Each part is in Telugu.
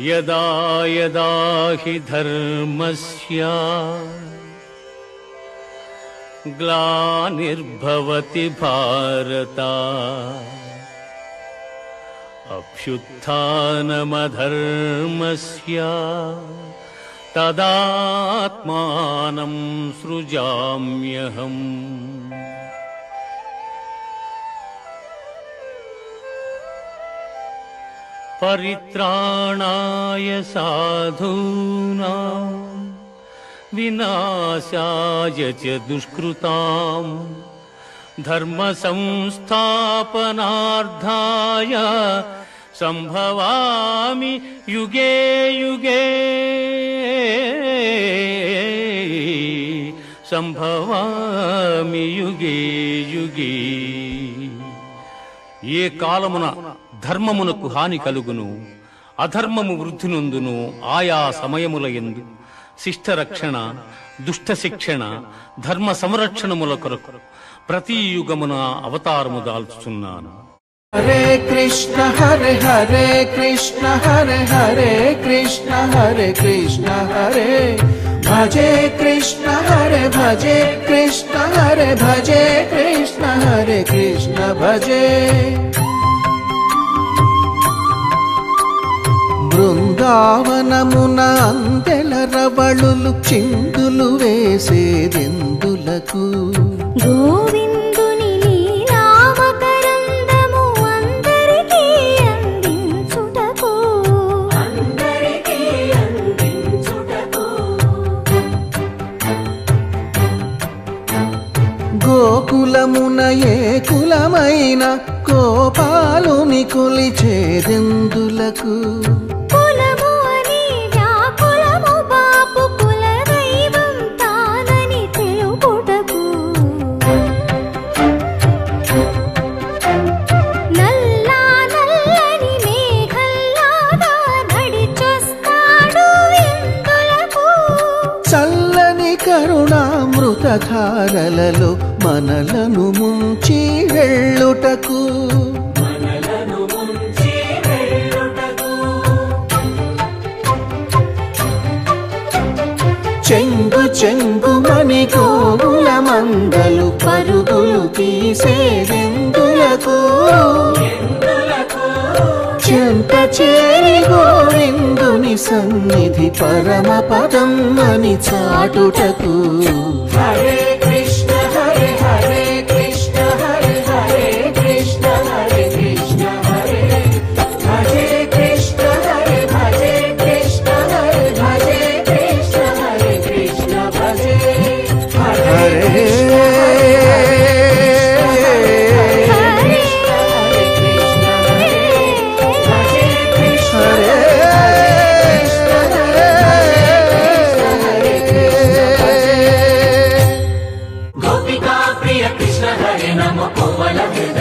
यदा यदा हि धर्मस्य ग्लानिर्भवति भारत। अभ्युत्थानमधर्मस्य तदात्मानं सृजाम्यहम् परित्राणाय साधूना विनाशाय च दुष्कृताम् धर्मसंस्थापनार्थाय सम्भवामि युगे युगे। सम्भवामि युगे युगे। ये कालं ధర్మమునకు హాని కలుగును అధర్మము వృద్ధినందును ఆయా సమయముల ఎందు శిష్ట రక్షణ దుష్ట శిక్షణ ధర్మ సంరక్షణముల కొరకు ప్రతి యుగమున అవతారము దాల్చుతున్నాను హరే కృష్ణ హరే హరే కృష్ణ హరే హరే కృష్ణ హరే కృష్ణ హరే భజే కృష్ణ హరే భజే కృష్ణ హరే భజే కృష్ణ హరే కృష్ణ భజే బృందావనమున అందెల రవళులు చిందులు వేసేదెందులకు? గోవిందుని లీలావతరందము అందరికీ అందించుటకు. అందరికీ అందించుటకు. గోకులమున ఏ కులమైన కోపాలుని కొలిచేదెందులకు? మనలను ముంచి వెళ్ళుటకు. చెంగు చెంగు మని కోవుల మందలు పరుగులు తీసేదెందులకు చెంత చేరి గోవిందుని సన్నిధి పరమ పదం అని చాటుటకు. Hare Yeah.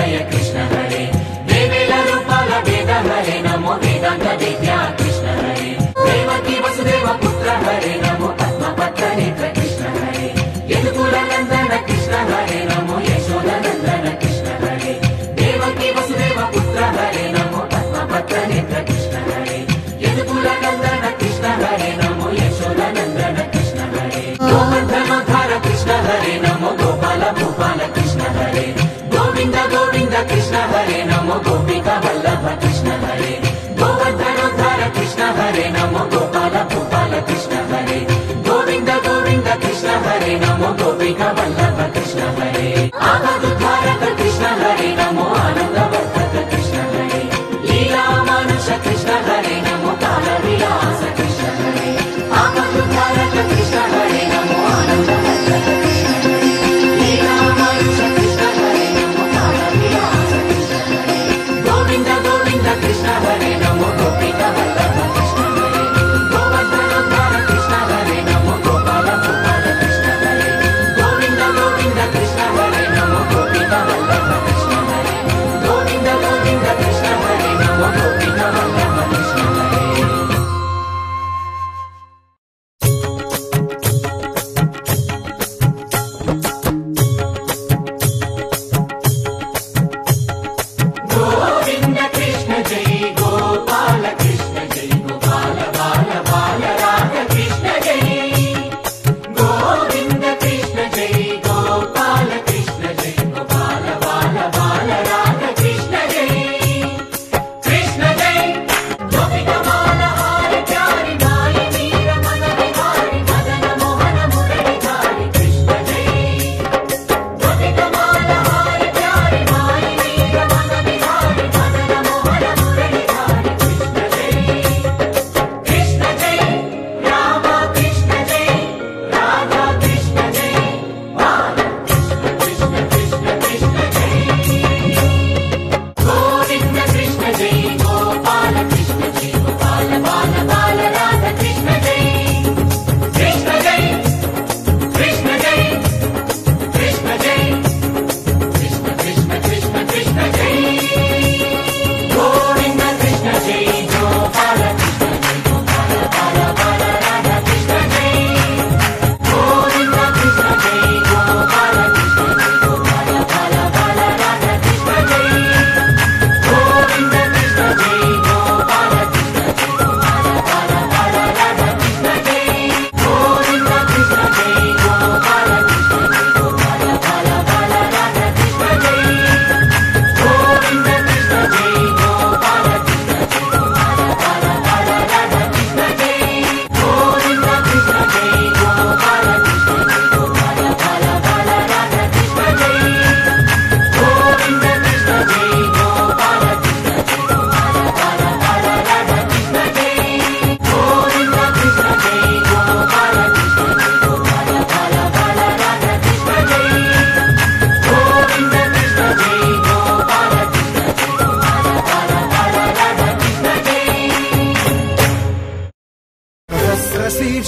Govinda Krishna Hare Namo Gopika Vallabha Krishna Hare. గోవర్ధనోద్ధార Krishna Hare Namo Gopala Gopala Krishna Hare. Govinda Govinda Krishna Hare Namo Gopika Vallabha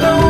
don't